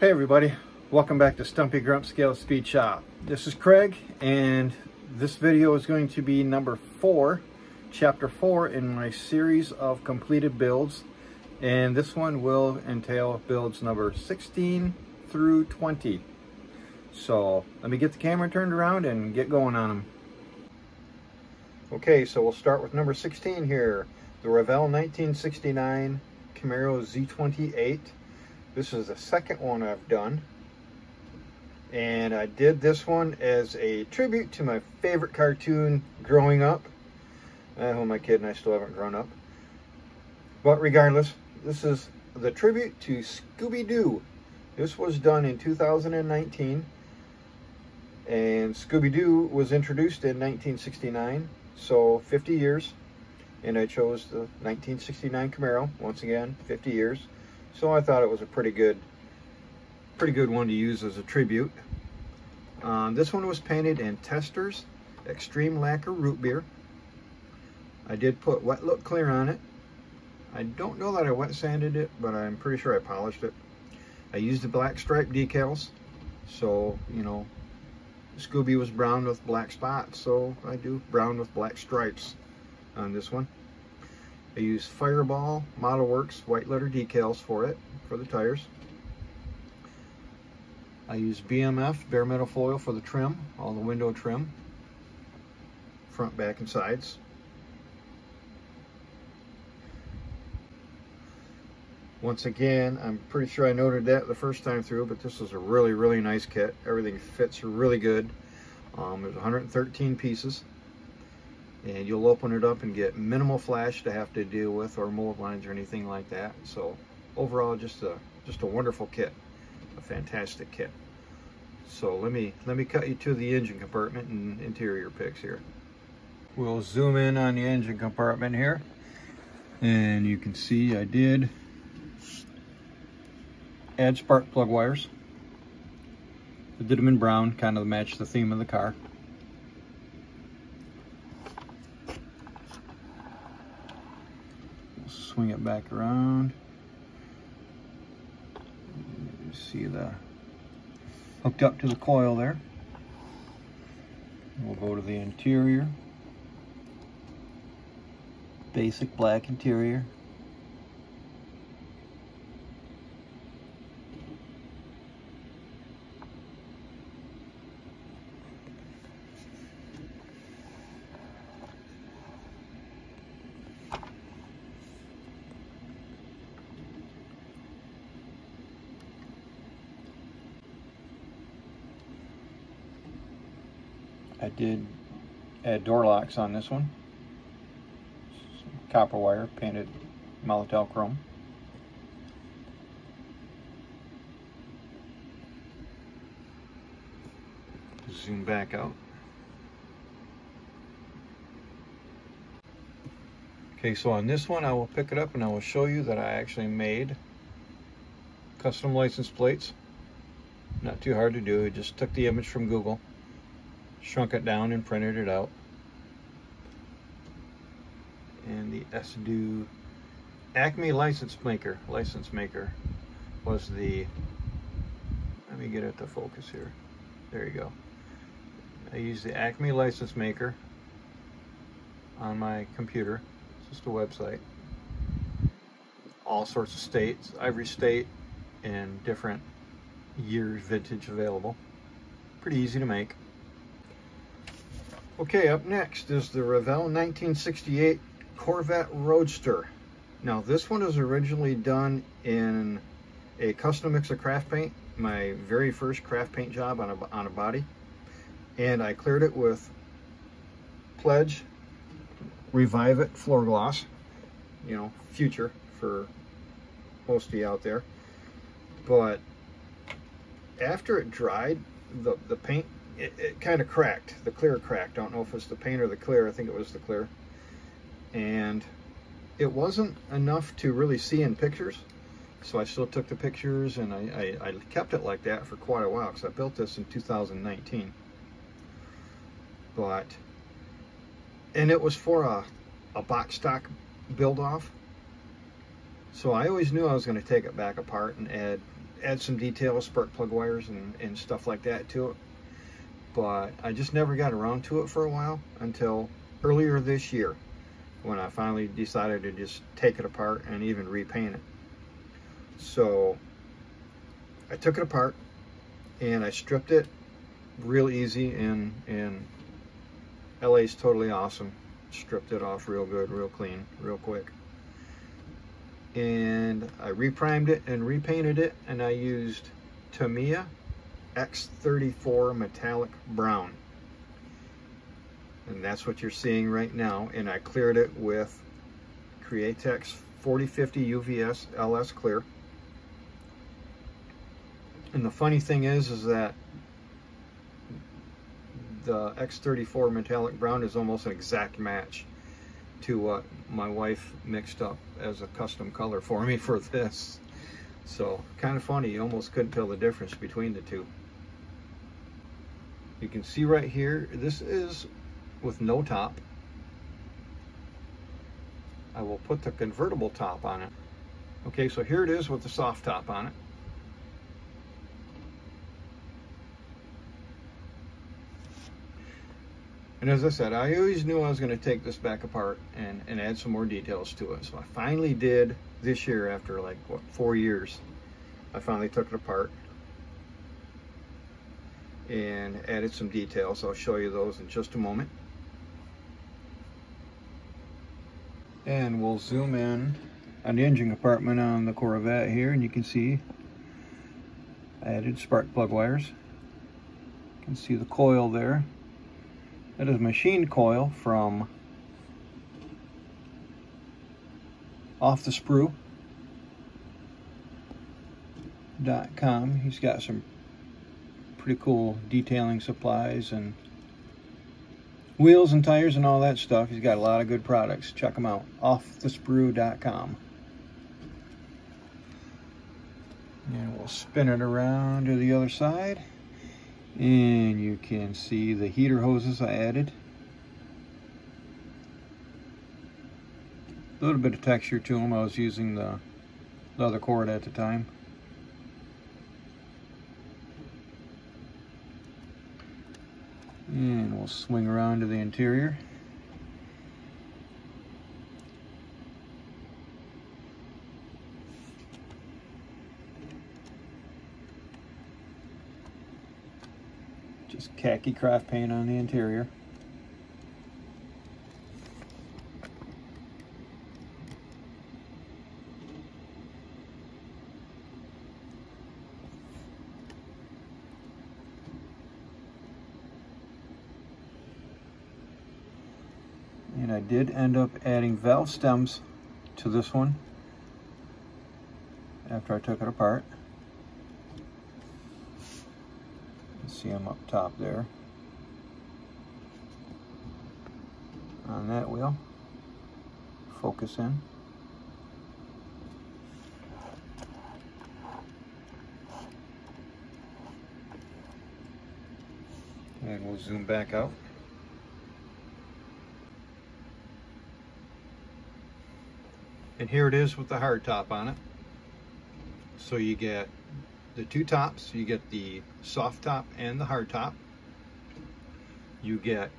Hey everybody, welcome back to Stumpy Grump Scale Speed Shop. This is Craig and this video is going to be number four, chapter four in my series of completed builds. And this one will entail builds number 16 through 20. So let me get the camera turned around and get going on them. Okay, so we'll start with number 16 here. The Revell 1969 Camaro Z28. This is the second one I've done. And I did this one as a tribute to my favorite cartoon growing up. Uh, who am I kidding? I still haven't grown up. But regardless, this is the tribute to Scooby-Doo. This was done in 2019. And Scooby-Doo was introduced in 1969. So 50 years. And I chose the 1969 Camaro. Once again, 50 years. So I thought it was a pretty good, pretty good one to use as a tribute. Um, this one was painted in Testors Extreme Lacquer Root Beer. I did put wet look clear on it. I don't know that I wet sanded it, but I'm pretty sure I polished it. I used the black stripe decals. So, you know, Scooby was brown with black spots, so I do brown with black stripes on this one. I use Fireball Model Works white letter decals for it, for the tires. I use BMF bare metal foil for the trim, all the window trim, front, back, and sides. Once again, I'm pretty sure I noted that the first time through, but this is a really, really nice kit. Everything fits really good. Um, there's 113 pieces and you'll open it up and get minimal flash to have to deal with or mold lines or anything like that. So overall just a just a wonderful kit a fantastic kit. So let me let me cut you to the engine compartment and interior pics here. We'll zoom in on the engine compartment here. And you can see I did add spark plug wires. I did them in brown kind of match the theme of the car swing it back around. You see the hooked up to the coil there. We'll go to the interior. Basic black interior. Did add door locks on this one. Some copper wire painted Molotow chrome. Zoom back out. Okay, so on this one I will pick it up and I will show you that I actually made custom license plates. Not too hard to do, I just took the image from Google shrunk it down and printed it out. And the Esdu Acme license maker, license maker was the, let me get it to focus here. There you go. I use the Acme license maker on my computer. It's just a website. All sorts of states, every state and different years vintage available. Pretty easy to make. Okay, up next is the Revell 1968 Corvette Roadster. Now this one is originally done in a custom mix of craft paint, my very first craft paint job on a, on a body. And I cleared it with Pledge Revive It Floor Gloss, you know, future for most of you out there. But after it dried, the, the paint it, it kind of cracked. The clear cracked. Don't know if it was the paint or the clear. I think it was the clear. And it wasn't enough to really see in pictures. So I still took the pictures and I, I, I kept it like that for quite a while because I built this in 2019. But, and it was for a, a box stock build off. So I always knew I was going to take it back apart and add add some details, spark plug wires and, and stuff like that to it. But I just never got around to it for a while until earlier this year when I finally decided to just take it apart and even repaint it. So I took it apart and I stripped it real easy and, and LA's totally awesome. Stripped it off real good, real clean, real quick. And I reprimed it and repainted it and I used Tamiya X34 Metallic Brown. And that's what you're seeing right now. And I cleared it with Createx 4050 UVS LS clear. And the funny thing is is that the X34 metallic brown is almost an exact match to what my wife mixed up as a custom color for me for this. So kind of funny. You almost couldn't tell the difference between the two you can see right here this is with no top. I will put the convertible top on it. Okay, so here it is with the soft top on it. And as I said, I always knew I was going to take this back apart and, and add some more details to it. So I finally did this year after like, what, four years. I finally took it apart and added some details. I'll show you those in just a moment. And we'll zoom in on the engine compartment on the Corvette here and you can see I added spark plug wires. You can see the coil there. That is machine coil from off the sprue dot com. He's got some pretty cool detailing supplies and wheels and tires and all that stuff. He's got a lot of good products. Check them out. Offthesprue.com. And we'll spin it around to the other side. And you can see the heater hoses I added. A little bit of texture to them. I was using the leather cord at the time. And we'll swing around to the interior. Just khaki craft paint on the interior. Did end up adding valve stems to this one after I took it apart. You see them up top there on that wheel. Focus in. And we'll zoom back out. And here it is with the hard top on it. So you get the two tops, you get the soft top and the hard top. You get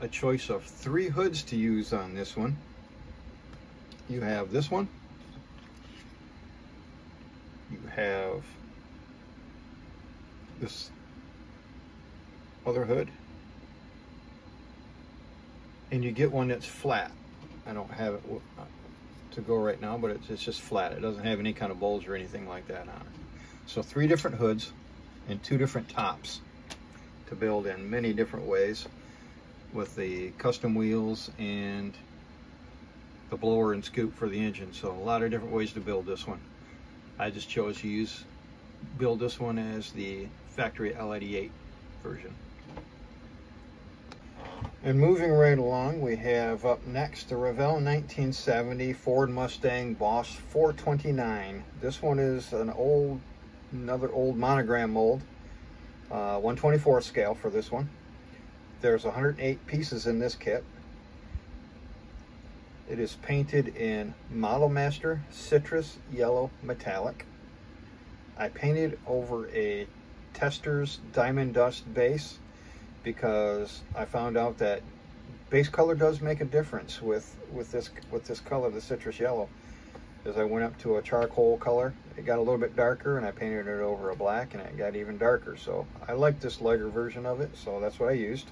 a choice of three hoods to use on this one. You have this one. You have this other hood. And you get one that's flat. I don't have it to go right now, but it's, it's just flat. It doesn't have any kind of bulge or anything like that on it. So three different hoods and two different tops to build in many different ways with the custom wheels and the blower and scoop for the engine. So a lot of different ways to build this one. I just chose to use build this one as the factory L88 version. And moving right along, we have up next the Revell 1970 Ford Mustang Boss 429. This one is an old, another old monogram mold, uh, 124 scale for this one. There's 108 pieces in this kit. It is painted in Model Master Citrus Yellow Metallic. I painted over a Testors Diamond Dust base because I found out that base color does make a difference with with this with this color, the citrus yellow. As I went up to a charcoal color, it got a little bit darker, and I painted it over a black, and it got even darker. So I like this lighter version of it, so that's what I used.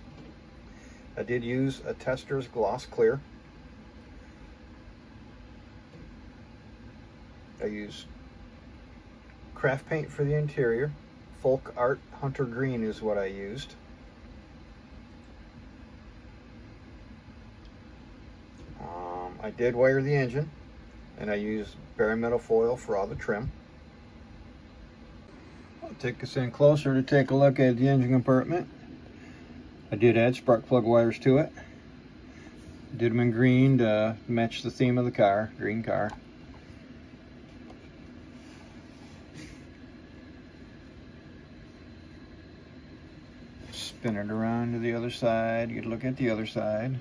I did use a Testors Gloss Clear. I used craft paint for the interior. Folk Art Hunter Green is what I used. Um, I did wire the engine and I used bare metal foil for all the trim. I'll take us in closer to take a look at the engine compartment. I did add spark plug wires to it. Did them in green to match the theme of the car, green car. Spin it around to the other side, get a look at the other side.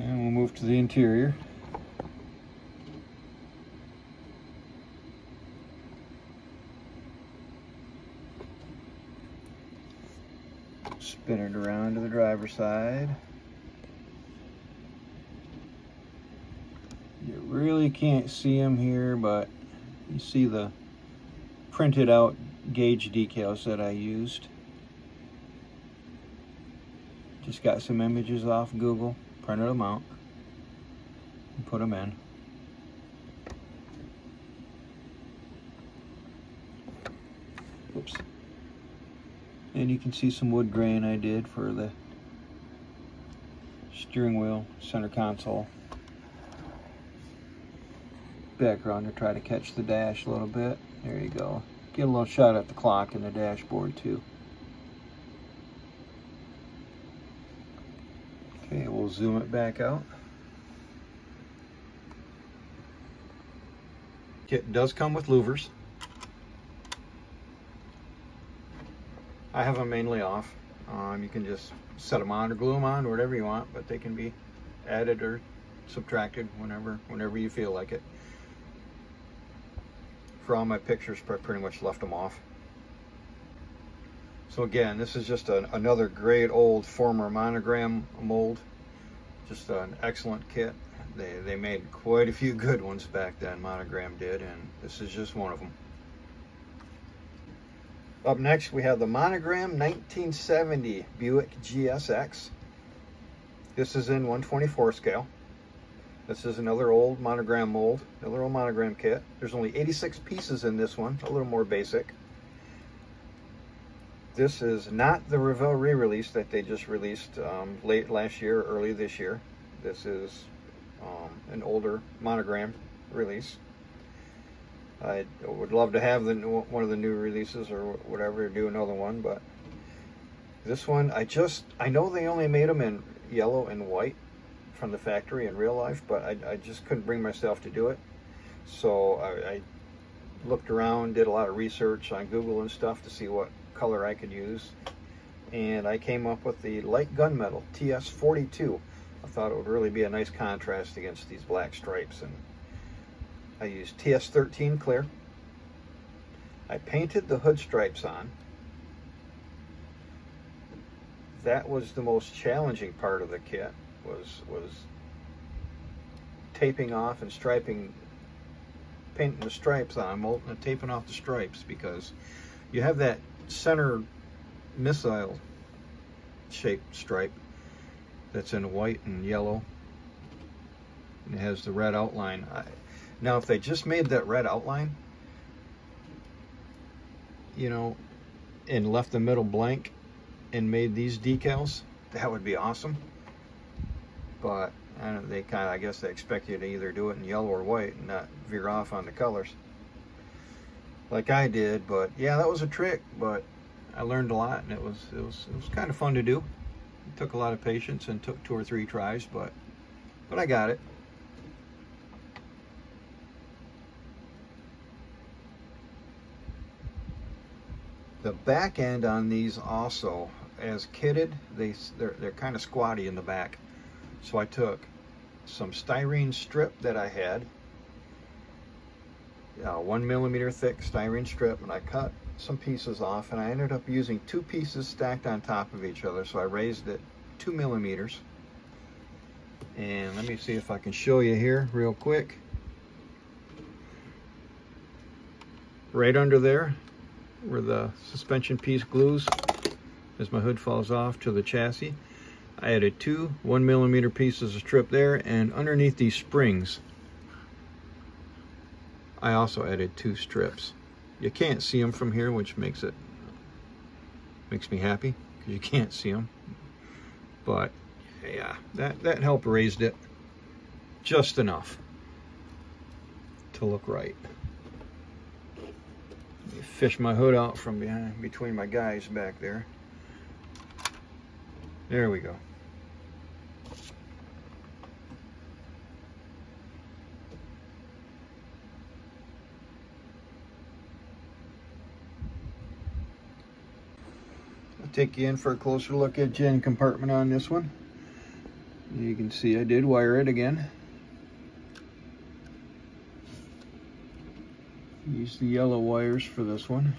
And we'll move to the interior. Spin it around to the driver's side. You really can't see them here, but you see the printed out gauge decals that I used. Just got some images off Google, printed them out, and put them in. Oops. And you can see some wood grain I did for the steering wheel, center console background to try to catch the dash a little bit. There you go. Get a little shot at the clock and the dashboard too. Okay, we'll zoom it back out. Kit does come with louvers. I have them mainly off. Um, you can just set them on or glue them on or whatever you want, but they can be added or subtracted whenever whenever you feel like it for all my pictures, I pretty much left them off. So again, this is just a, another great old former monogram mold. Just an excellent kit. They, they made quite a few good ones back then, Monogram did, and this is just one of them. Up next, we have the Monogram 1970 Buick GSX. This is in 124 scale. This is another old monogram mold, another old monogram kit. There's only 86 pieces in this one, a little more basic. This is not the Revell re-release that they just released um, late last year, early this year. This is um, an older monogram release. I would love to have the one of the new releases or whatever, do another one, but this one, I just, I know they only made them in yellow and white, from the factory in real life, but I, I just couldn't bring myself to do it. So I, I looked around, did a lot of research on Google and stuff to see what color I could use. And I came up with the light gunmetal TS42. I thought it would really be a nice contrast against these black stripes. And I used TS13 clear. I painted the hood stripes on. That was the most challenging part of the kit was was taping off and striping, painting the stripes on, molten, taping off the stripes because you have that center missile shaped stripe that's in white and yellow and it has the red outline. I, now if they just made that red outline, you know, and left the middle blank and made these decals, that would be awesome but and they kind of, I guess they expect you to either do it in yellow or white and not veer off on the colors like I did. But yeah, that was a trick, but I learned a lot and it was, it was, it was kind of fun to do. It took a lot of patience and took two or three tries, but, but I got it. The back end on these also, as kitted, they, they're, they're kind of squatty in the back So I took some styrene strip that I had, uh, one millimeter thick styrene strip, and I cut some pieces off and I ended up using two pieces stacked on top of each other. So I raised it two millimeters. And let me see if I can show you here real quick. Right under there, where the suspension piece glues as my hood falls off to the chassis, I added two one millimeter pieces of strip there and underneath these springs, I also added two strips. You can't see them from here, which makes it makes me happy because you can't see them. But yeah, that, that helped raised it just enough to look right. Let me fish my hood out from behind between my guys back there. There we go. Take you in for a closer look at gen compartment on this one. You can see I did wire it again. Use the yellow wires for this one.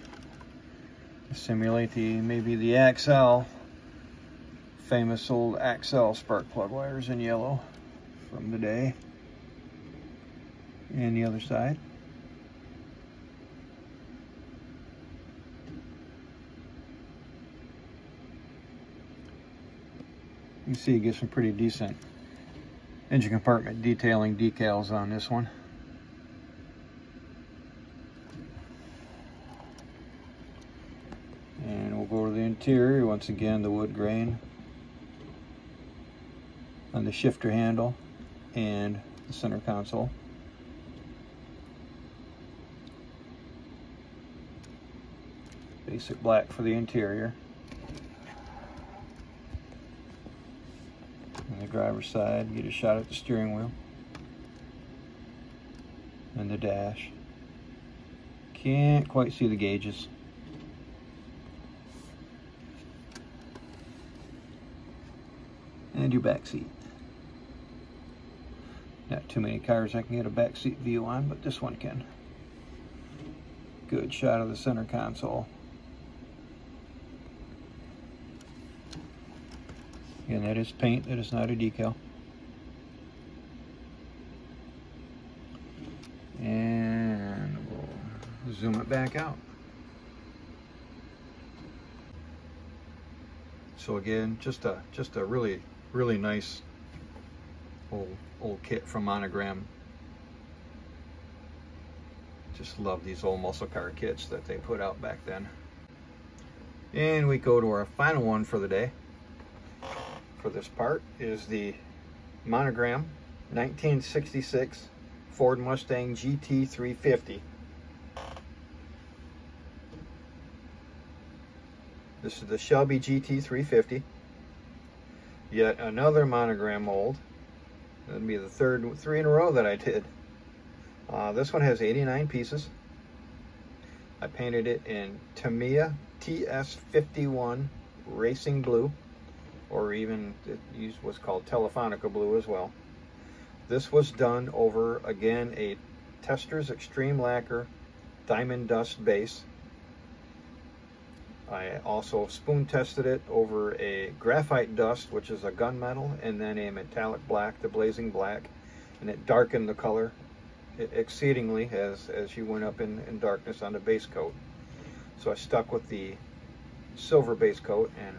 Simulate the maybe the Accel, famous old Accel spark plug wires in yellow from the day. And the other side. You see you gets some pretty decent engine compartment detailing decals on this one. And we'll go to the interior, once again the wood grain on the shifter handle and the center console. Basic black for the interior. Driver's side, get a shot at the steering wheel and the dash. Can't quite see the gauges. And your back seat. Not too many cars I can get a back seat view on, but this one can. Good shot of the center console. Again, that is paint, that is not a decal. And we'll zoom it back out. So again, just a just a really really nice old old kit from Monogram. Just love these old muscle car kits that they put out back then. And we go to our final one for the day for this part is the monogram 1966 Ford Mustang GT350. This is the Shelby GT350. Yet another monogram mold. That'd be the third three in a row that I did. Uh, this one has 89 pieces. I painted it in Tamiya TS51 Racing Blue or even use what's called Telefonica blue as well. This was done over, again, a Testors Extreme Lacquer Diamond Dust base. I also spoon tested it over a graphite dust, which is a gunmetal, and then a metallic black, the blazing black, and it darkened the color exceedingly as, as you went up in, in darkness on the base coat. So I stuck with the silver base coat and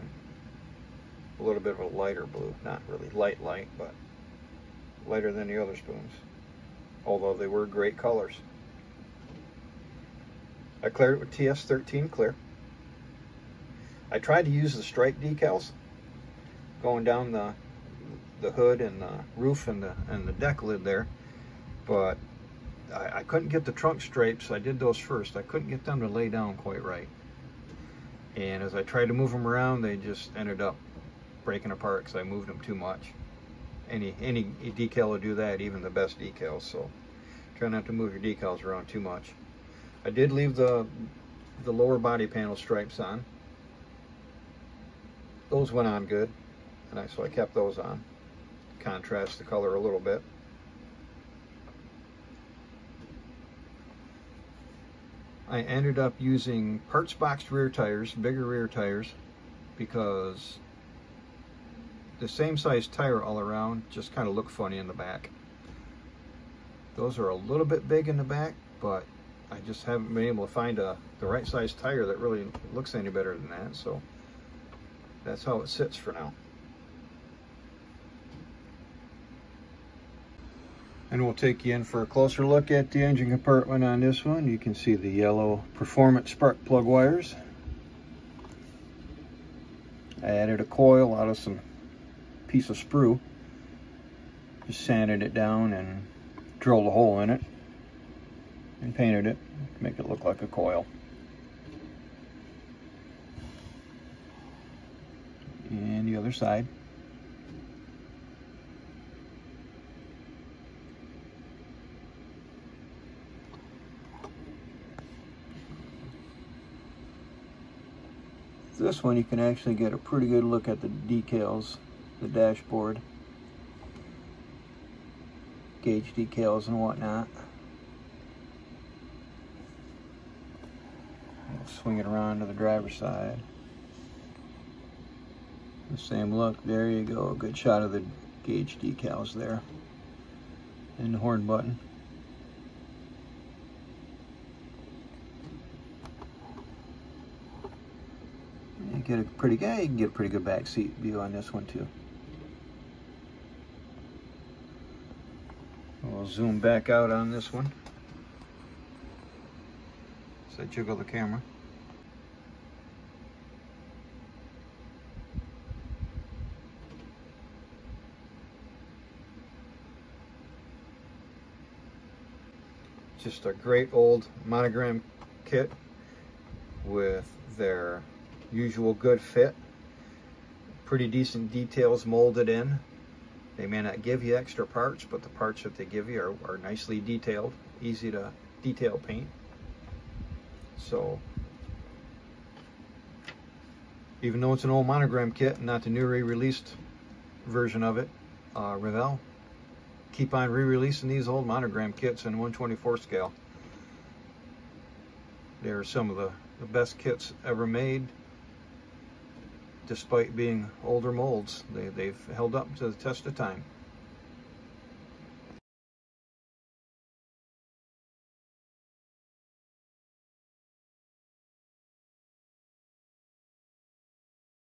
a little bit of a lighter blue. Not really light light, but lighter than the other spoons. Although they were great colors. I cleared it with TS13 clear. I tried to use the stripe decals going down the the hood and the roof and the and the deck lid there, but I, I couldn't get the trunk stripes. I did those first. I couldn't get them to lay down quite right. And as I tried to move them around, they just ended up breaking apart because I moved them too much. Any any decal will do that, even the best decals. So try not to move your decals around too much. I did leave the the lower body panel stripes on. Those went on good, and I, so I kept those on. contrast the color a little bit. I ended up using parts boxed rear tires, bigger rear tires, because the same size tire all around just kind of look funny in the back. Those are a little bit big in the back, but I just haven't been able to find a the right size tire that really looks any better than that. So that's how it sits for now. And we'll take you in for a closer look at the engine compartment on this one. You can see the yellow performance spark plug wires. I added a coil out of some piece of sprue. Just sanded it down and drilled a hole in it and painted it to make it look like a coil. And the other side. This one you can actually get a pretty good look at the decals, the dashboard, gauge decals and whatnot. swing it around to the driver's side. The same look, there you go, a good shot of the gauge decals there. And the horn button. You get a pretty guy, you can get a pretty good back seat view on this one too. We'll zoom back out on this one. So I jiggle the camera. just a great old monogram kit with their usual good fit. Pretty decent details molded in. They may not give you extra parts, but the parts that they give you are, are nicely detailed, easy to detail paint. So, even though it's an old monogram kit, not the new re-released version of it, uh, Revell keep on re-releasing these old monogram kits in 124 scale. They're some of the, the best kits ever made despite being older molds. They, they've held up to the test of time.